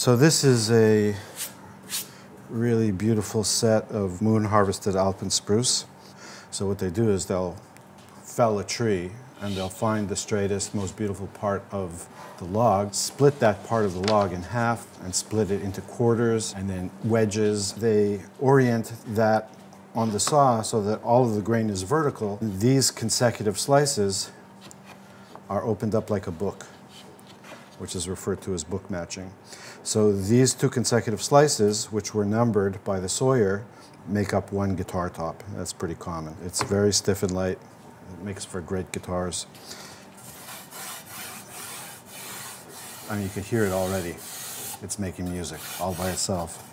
So this is a really beautiful set of moon harvested alpine spruce. So what they do is they'll fell a tree and they'll find the straightest, most beautiful part of the log, split that part of the log in half and split it into quarters and then wedges. They orient that on the saw so that all of the grain is vertical. These consecutive slices are opened up like a book, which is referred to as book matching. So these two consecutive slices, which were numbered by the sawyer, make up one guitar top. That's pretty common. It's very stiff and light. It makes for great guitars. I mean, you can hear it already. It's making music all by itself.